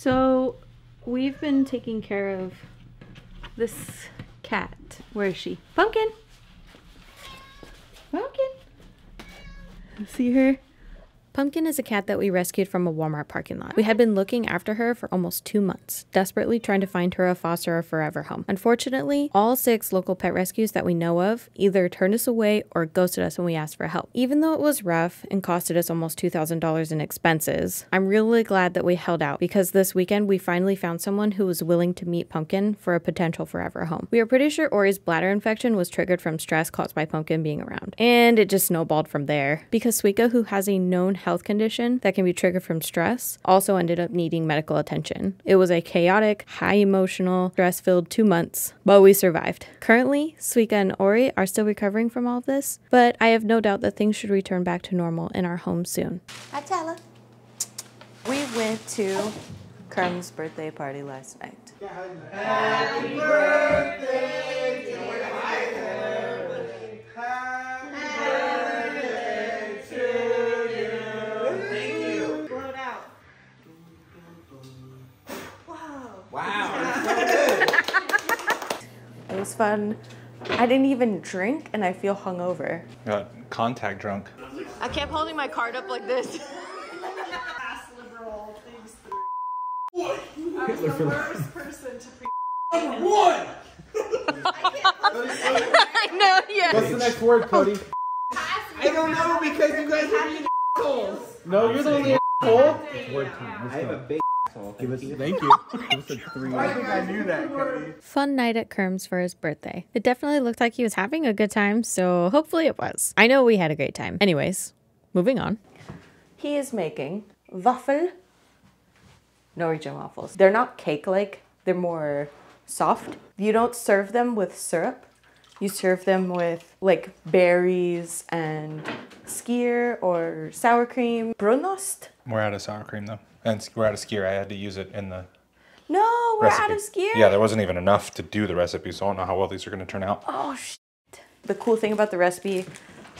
So we've been taking care of this cat. Where is she? Pumpkin! Pumpkin! See her? Pumpkin is a cat that we rescued from a Walmart parking lot. We had been looking after her for almost two months, desperately trying to find her a foster or forever home. Unfortunately, all six local pet rescues that we know of either turned us away or ghosted us when we asked for help. Even though it was rough and costed us almost $2,000 in expenses, I'm really glad that we held out because this weekend we finally found someone who was willing to meet Pumpkin for a potential forever home. We are pretty sure Ori's bladder infection was triggered from stress caused by Pumpkin being around, and it just snowballed from there. Because Suika, who has a known health condition that can be triggered from stress, also ended up needing medical attention. It was a chaotic, high emotional, stress filled two months, but we survived. Currently, Suika and Ori are still recovering from all of this, but I have no doubt that things should return back to normal in our home soon. Hi, Tala. We went to Kerm's birthday party last night. It was fun. I didn't even drink and I feel hungover. Got contact drunk. I kept holding my card up like this. Pass liberal things. I know, yeah. What's the next word, Cody? Oh, I don't know because you guys are being assholes. No, you're the only asshole. I have a big asshole. Give us, thank you. Give us a three. I think I knew that, Cody. Fun night at Kerm's for his birthday. It definitely looked like he was having a good time, so hopefully it was. I know we had a great time. Anyways, moving on. He is making waffle Norwegian waffles. They're not cake-like, they're more soft. You don't serve them with syrup. You serve them with like berries and skyr or sour cream. Brunost? We're out of sour cream though, and we're out of skyr. I had to use it in the No, we're recipe. out of skyr. Yeah, there wasn't even enough to do the recipe, so I don't know how well these are going to turn out. Oh shit. The cool thing about the recipe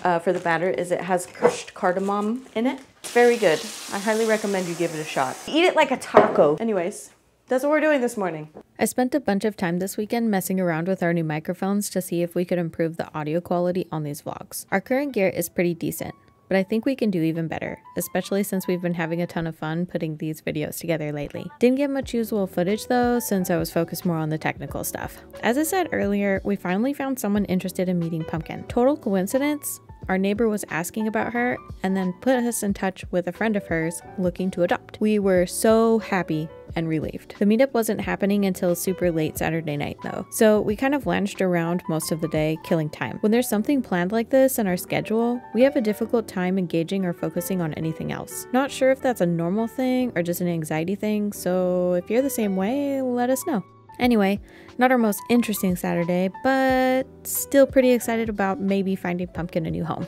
uh, for the batter is it has crushed cardamom in it. It's very good. I highly recommend you give it a shot. Eat it like a taco. Anyways, that's what we're doing this morning. I spent a bunch of time this weekend messing around with our new microphones to see if we could improve the audio quality on these vlogs. Our current gear is pretty decent, but I think we can do even better, especially since we've been having a ton of fun putting these videos together lately. Didn't get much usual footage though, since I was focused more on the technical stuff. As I said earlier, we finally found someone interested in meeting Pumpkin. Total coincidence? Our neighbor was asking about her and then put us in touch with a friend of hers looking to adopt. We were so happy and relieved. The meetup wasn't happening until super late Saturday night though, so we kind of lounged around most of the day, killing time. When there's something planned like this in our schedule, we have a difficult time engaging or focusing on anything else. Not sure if that's a normal thing or just an anxiety thing, so if you're the same way, let us know. Anyway, not our most interesting Saturday, but still pretty excited about maybe finding Pumpkin a new home.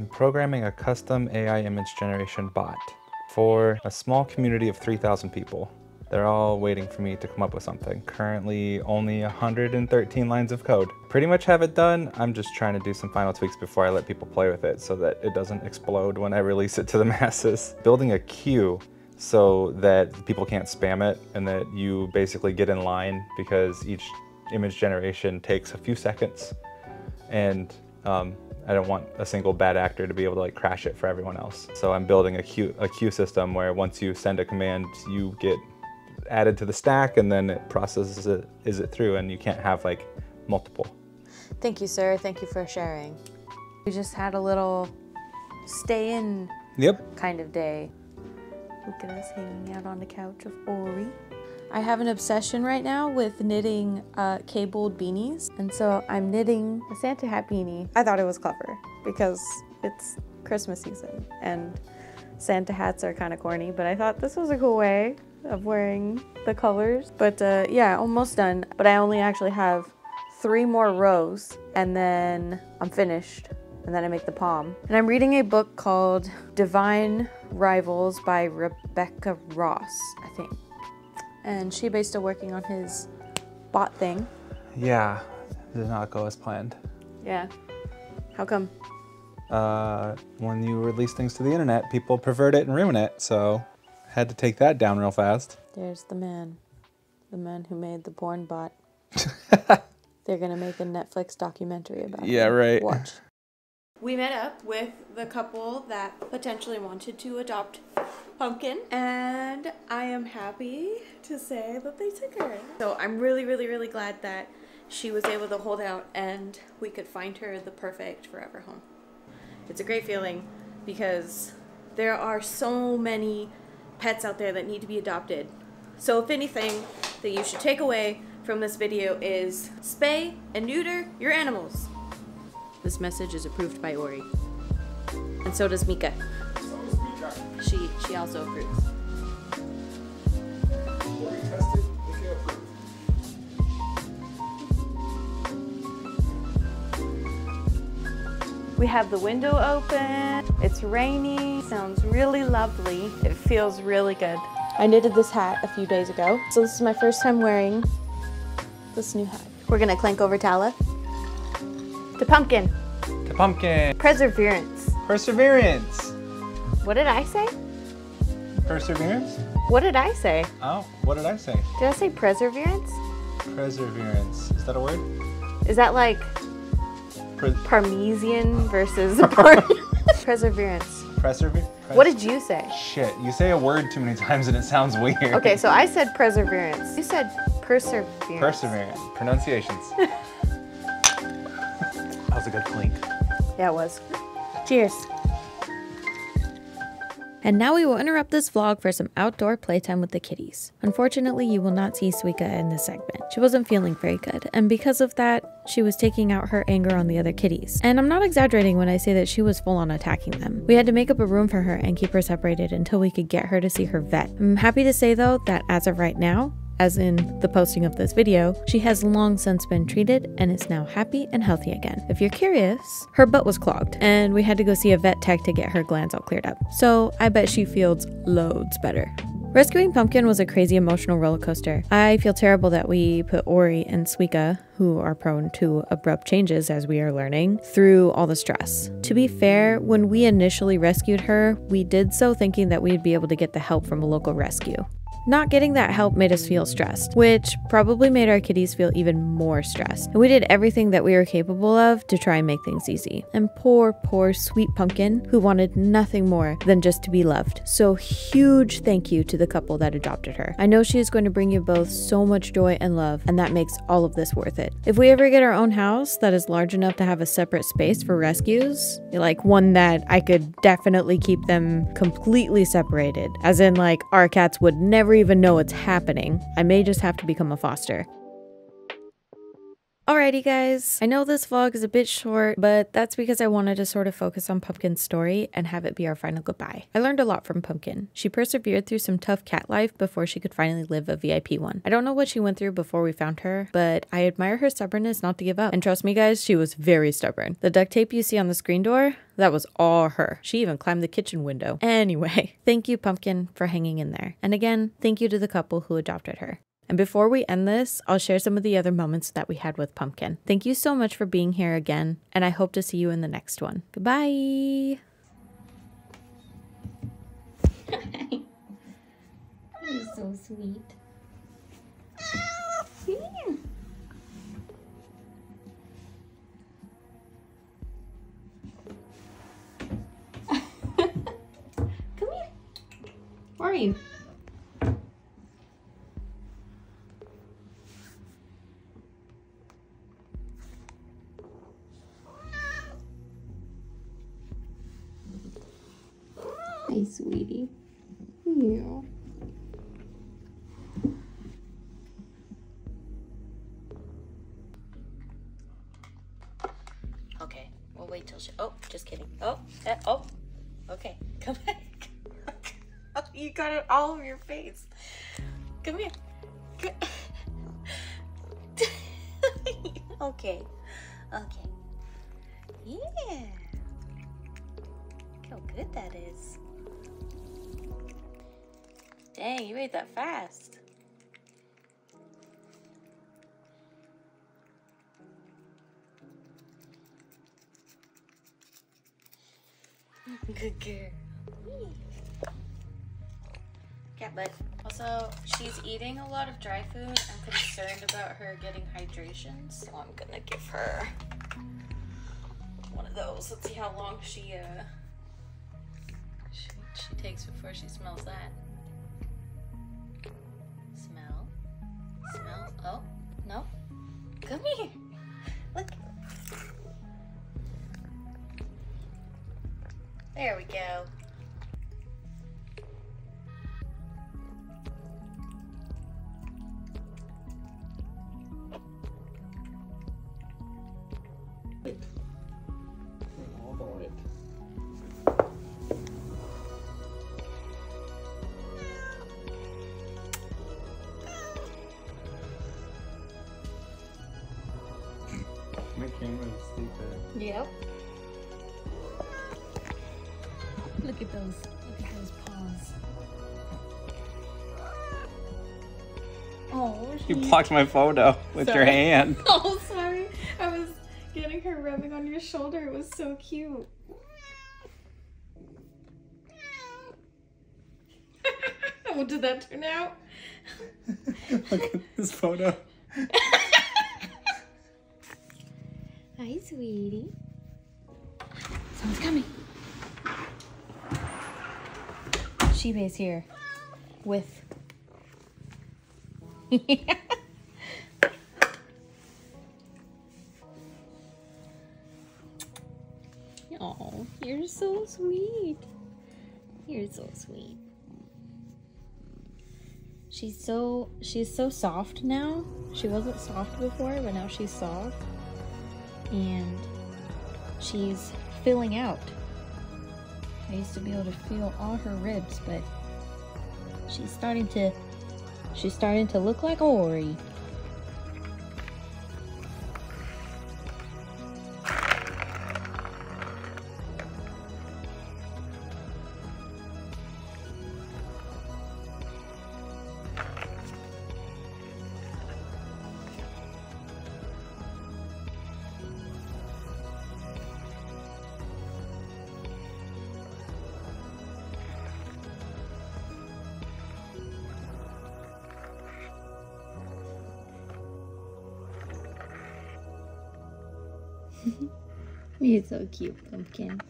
I'm programming a custom AI image generation bot for a small community of 3,000 people. They're all waiting for me to come up with something. Currently only 113 lines of code. Pretty much have it done. I'm just trying to do some final tweaks before I let people play with it so that it doesn't explode when I release it to the masses. Building a queue so that people can't spam it and that you basically get in line because each image generation takes a few seconds and um, I don't want a single bad actor to be able to like crash it for everyone else. So I'm building a queue, a queue system where once you send a command, you get added to the stack and then it processes it, is it through and you can't have like multiple. Thank you, sir. Thank you for sharing. We just had a little stay in Yep. kind of day. Look at us hanging out on the couch of Ori. I have an obsession right now with knitting uh, cabled beanies, and so I'm knitting a Santa hat beanie. I thought it was clever because it's Christmas season and Santa hats are kind of corny, but I thought this was a cool way of wearing the colors. But uh, yeah, almost done. But I only actually have three more rows, and then I'm finished and then I make the palm. And I'm reading a book called Divine Rivals by Rebecca Ross, I think. And Shibe's still working on his bot thing. Yeah, did not go as planned. Yeah. How come? uh, when you release things to the internet, people pervert it and ruin it. So had to take that down real fast. There's the man. The man who made the porn bot. They're gonna make a Netflix documentary about it. Yeah, right. Watch. We met up with the couple that potentially wanted to adopt Pumpkin, and I am happy to say that they took her. So I'm really, really, really glad that she was able to hold out and we could find her the perfect forever home. It's a great feeling because there are so many pets out there that need to be adopted. So if anything that you should take away from this video is spay and neuter your animals. This message is approved by Ori. And so does Mika. She she also approves. We have the window open. It's rainy. Sounds really lovely. It feels really good. I knitted this hat a few days ago. So this is my first time wearing this new hat. We're gonna clank over Tala. To pumpkin. To pumpkin. Perseverance. Perseverance. What did I say? Perseverance? What did I say? Oh, what did I say? Did I say perseverance? Perseverance. Is that a word? Is that like Pre- Parmesan versus perseverance? persever- What did you say? Shit, you say a word too many times and it sounds weird. Okay, so I said perseverance. You said perseverance. Perseverance. Pronunciations. that was a good clink. Yeah, it was. Cheers. And now we will interrupt this vlog for some outdoor playtime with the kitties. Unfortunately, you will not see Suika in this segment. She wasn't feeling very good, and because of that, she was taking out her anger on the other kitties. And I'm not exaggerating when I say that she was full on attacking them. We had to make up a room for her and keep her separated until we could get her to see her vet. I'm happy to say though that as of right now, as in the posting of this video, she has long since been treated and is now happy and healthy again. If you're curious, her butt was clogged, and we had to go see a vet tech to get her glands all cleared up. So I bet she feels loads better. Rescuing Pumpkin was a crazy emotional roller coaster. I feel terrible that we put Ori and Suika, who are prone to abrupt changes as we are learning, through all the stress. To be fair, when we initially rescued her, we did so thinking that we'd be able to get the help from a local rescue. Not getting that help made us feel stressed, which probably made our kitties feel even more stressed. And we did everything that we were capable of to try and make things easy. And poor, poor sweet pumpkin, who wanted nothing more than just to be loved. So huge thank you to the couple that adopted her. I know she is going to bring you both so much joy and love, and that makes all of this worth it. If we ever get our own house that is large enough to have a separate space for rescues, like one that I could definitely keep them completely separated, as in like our cats would never even know it's happening, I may just have to become a foster. Alrighty, guys. I know this vlog is a bit short, but that's because I wanted to sort of focus on Pumpkin's story and have it be our final goodbye. I learned a lot from Pumpkin. She persevered through some tough cat life before she could finally live a VIP one. I don't know what she went through before we found her, but I admire her stubbornness not to give up. And trust me, guys, she was very stubborn. The duct tape you see on the screen door, that was all her. She even climbed the kitchen window. Anyway, thank you, Pumpkin, for hanging in there. And again, thank you to the couple who adopted her. And before we end this, I'll share some of the other moments that we had with Pumpkin. Thank you so much for being here again, and I hope to see you in the next one. Goodbye. You're so sweet. Come here. Where are you? Hi, sweetie. Yeah. Okay, we'll wait till she. Oh, just kidding. Oh, eh, oh, okay. Come back. You got it all over your face. Come here. Come- okay. Okay. Yeah. Look how good that is. Dang, you ate that fast. Good girl. Cat butt. Also, she's eating a lot of dry food. I'm concerned about her getting hydration, so I'm gonna give her one of those. Let's see how long she uh she, she takes before she smells that. Smell. Oh, no. Come here. Look. There we go. My camera is stupid. Yep. Look at those. Look at those paws. Oh, she... You blocked my photo with your hand. Oh, sorry. I was getting her rubbing on your shoulder. It was so cute. How did that turn out? Look at this photo. Hi, sweetie. Someone's coming. Shibe's here with. oh, you're so sweet. You're so sweet. She's so she's so soft now. She wasn't soft before, but now she's soft and she's filling out. I used to be able to feel all her ribs, but she's starting to she's starting to look like Ori. You're so cute, pumpkin.